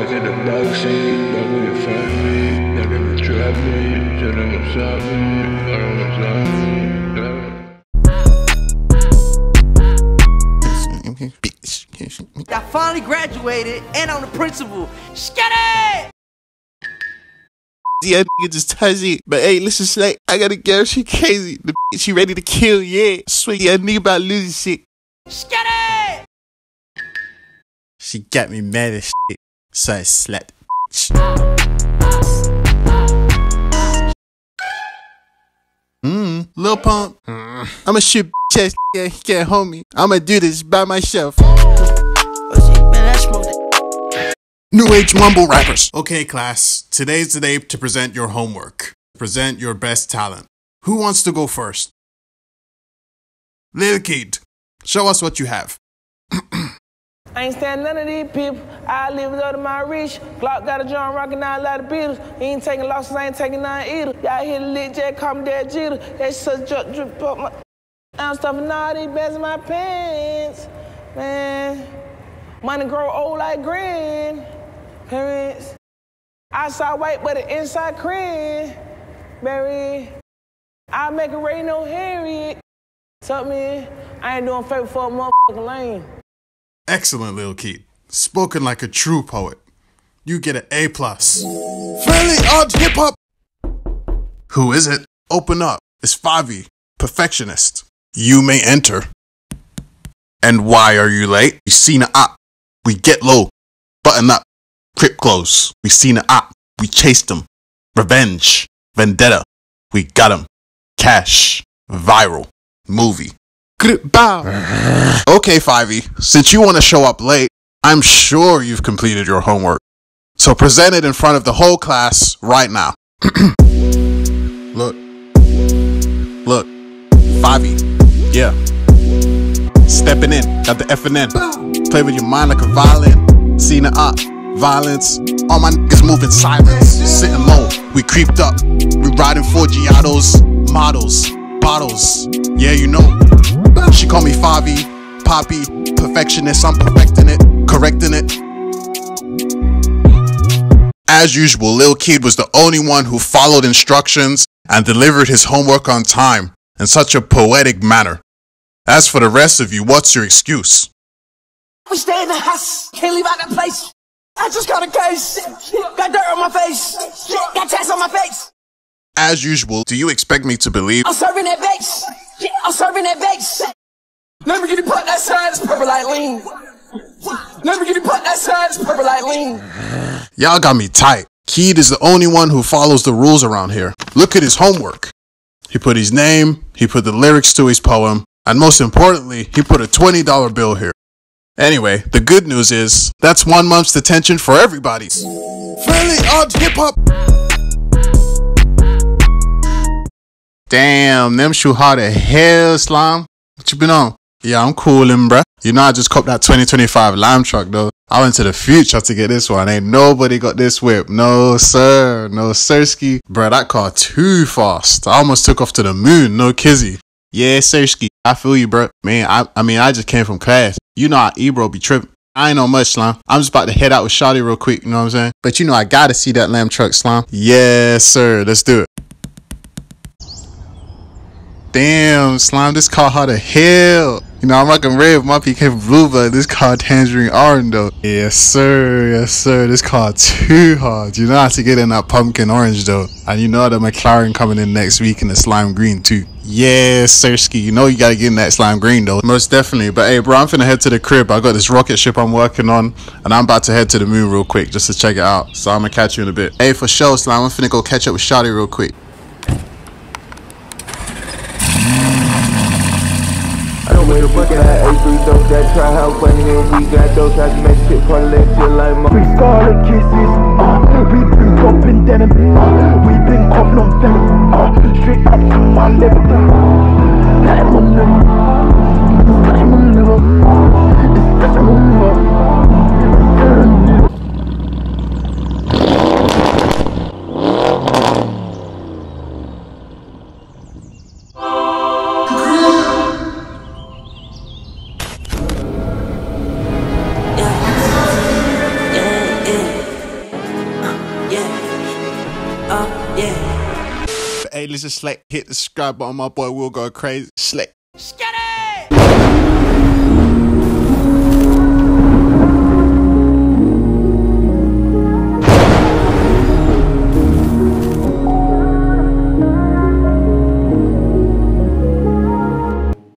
back in the backseat, back with your family. That nigga trap me, that nigga stop me, that nigga stop me. I finally graduated and I'm the principal. Skitty! Yeah, nigga just touched it. But hey, listen, Slay, I got a girl, she crazy. The bitch, she ready to kill, yeah. Sweet, yeah, nigga about losing shit. Skitty! She got me mad as shit. So I slept. Mmm, Lil Pump. I'ma shoot bitch ass yeah, he can't hold me. I'ma do this by myself. New Age Mumble Rappers. Okay, class. Today's the day to present your homework. Present your best talent. Who wants to go first? Lil Keed, show us what you have. I ain't stand none of these people. I live out of my reach. Glock got a drum rockin' out a lot of Beatles. He ain't taking losses, ain't taking none either. Y'all hear the lit Jack call me Dad Jeter. That such drip drip up my. I'm stuffing all these bags in my pants. Man, money grow old like green. Parents. Outside white, but the inside cream. Mary. I make a rain no Harriet. Tell me, I ain't doing favor for a motherfucking lane. Excellent, Lil Keed. Spoken like a true poet. You get an A plus. Fairly odd hip hop. Who is it? Open up. It's Favi, perfectionist. You may enter. And why are you late? We seen a op. We get low. Button up. Crip close. We seen a op. We chased him. Revenge. Vendetta. We got him. Cash. Viral. Movie. Bow. okay, Fivey. Since you want to show up late, I'm sure you've completed your homework. So present it in front of the whole class right now. Look. Look. Fivey. Yeah. Stepping in. Got the F and N. Play with your mind like a violin. Seen it up. Violence. All my niggas moving silence. Sitting low. We creeped up. We riding for Giados. Models. Bottles. Yeah, you know. She call me Favi. Poppy. Perfectionist. I'm perfecting it. Correcting it. As usual, Lil Keed was the only one who followed instructions and delivered his homework on time in such a poetic manner. As for the rest of you, what's your excuse? We stay in the house, can't leave out that place. I just got a case, got dirt on my face, got tats on my face. As usual, do you expect me to believe? I'm serving that base, I'm serving that base. Let me get you put that side, it's purple like lean. Put that purple lean. Y'all got me tight. Keed is the only one who follows the rules around here. Look at his homework. He put his name, he put the lyrics to his poem, and most importantly, he put a $20 bill here. Anyway, the good news is that's one month's detention for everybody. Fairly odd hip hop. Damn, them shoe hard as hell, slime. What you been on? Yeah, I'm coolin', bruh. You know I just copped that 2025 Lime truck though. I went to the future to get this one. Ain't nobody got this whip. No sir, no sirski. Bruh, that car too fast. I almost took off to the moon. No kizzy. Yeah, sirski. I feel you, bruh. Man, I, I mean, I just came from class. You know how Ebro be tripping. I ain't know much, Slime. I'm just about to head out with Shotty real quick, you know what I'm saying? But you know I gotta see that lamb truck, Slime. Yes, sir. Let's do it. Damn, Slime, this car hard as hell. You know, I'm rocking red with my PK blue, but this car tangerine orange though. Yes, sir. Yes, sir. This car too hard. You know how to get in that pumpkin orange though. And you know the McLaren coming in next week in the slime green too. Yes, Sirski. You know you gotta get in that slime green though. Most definitely. But hey, bro, I'm finna head to the crib. I got this rocket ship I'm working on, and I'm about to head to the moon real quick just to check it out. So I'm gonna catch you in a bit. Hey, for sure, slime. I'm finna go catch up with Shotty real quick. Dope that try how funny and we got those I can make shit of shit like my Three scarlet kisses, uh, we been dropping denim, uh, we been coughing on uh, straight up to my liver. I'm on on liver, it's a liver. Yeah. Hey, listen, Slick. Hit the subscribe button. My boy will go crazy. Slick. Skitty!